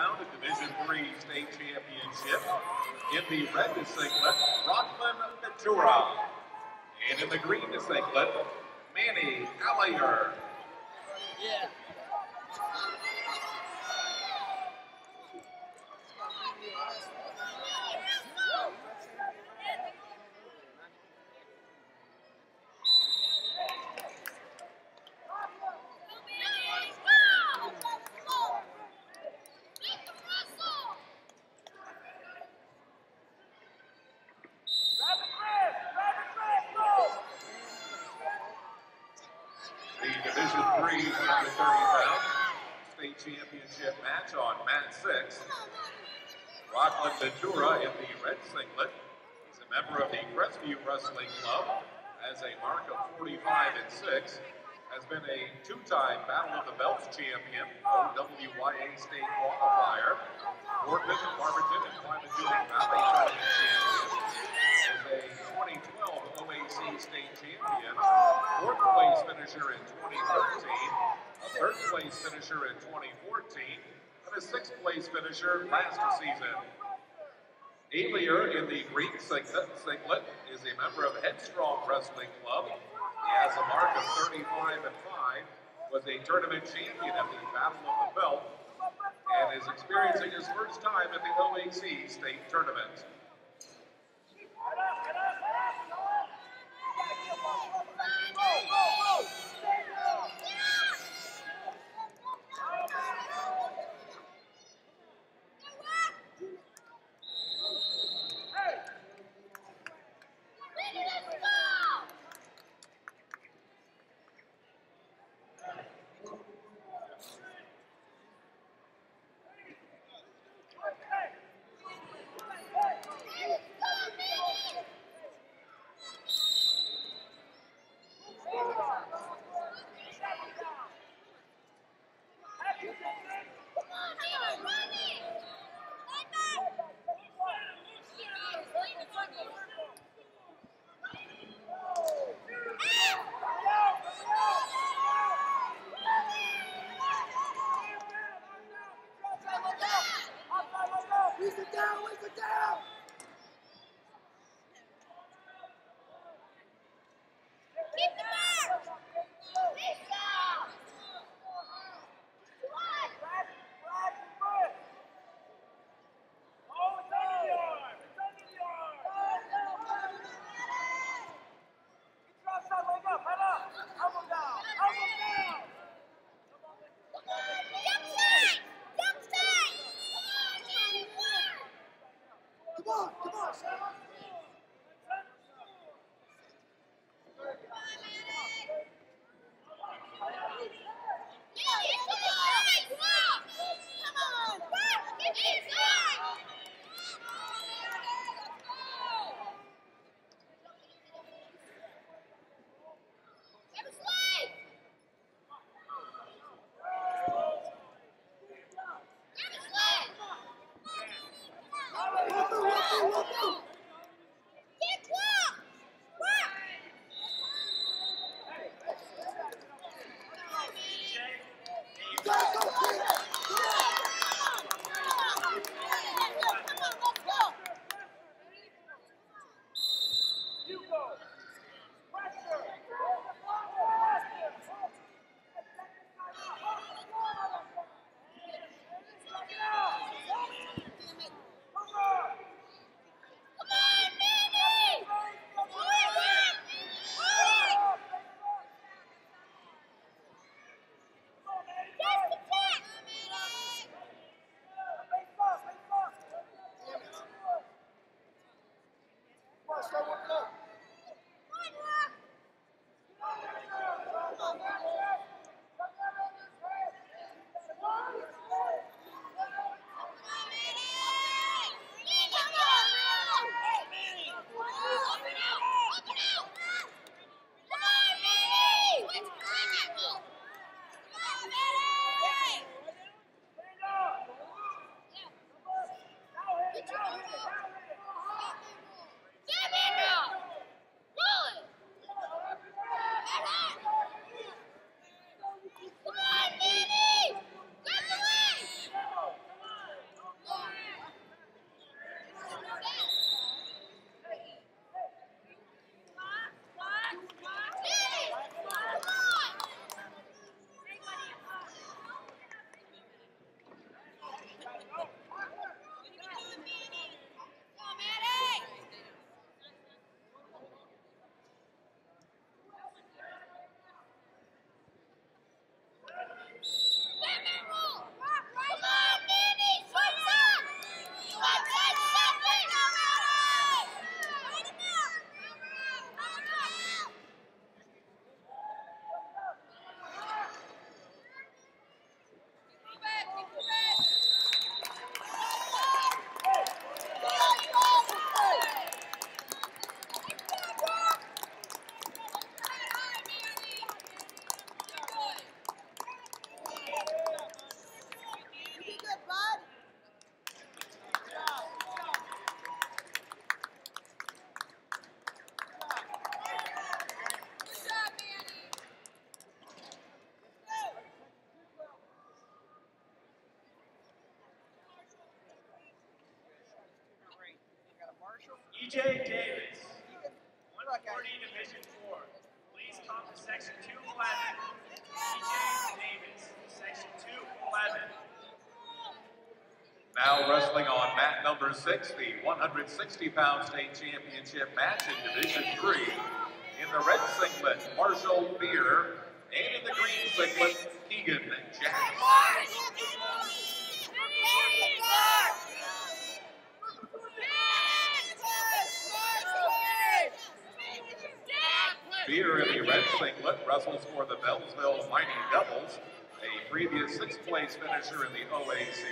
Down to Division Three state championship in the red singlet, Rockland Ventura. And in the green singlet, Manny Allier. Yeah. The Division Three under 30 pound state championship match on mat six. Rockland Ventura in the red singlet. He's a member of the Crestview Wrestling Club. Has a mark of 45 and 6. Has been a two-time Battle of the Belts champion, OWYA state qualifier. Bishop, Farmington, and Flymajulik Valley tournament champion. Is a 2012 OAC state champion. Fourth place finisher in 2013. A third place finisher in 2014. And a sixth place finisher last season. Alier in the green singlet, singlet is a member of Headstrong Wrestling Club. He has a mark of 35 and 5, was a tournament champion at the Battle of the Belt, and is experiencing his first time at the OAC state tournament. Raise it down, raise it down! Start working out. EJ Davis, 140 Division 4. Please come to Section 211. EJ Davis, Section 211. Now wrestling on mat number six, the 160-pound state championship match in Division Three. In the red singlet, Marshall Beer, and in the green singlet, Keegan Jackson. Beer in the red singlet wrestles for the Bellsville Mighty Devils, a previous sixth place finisher in the OAC.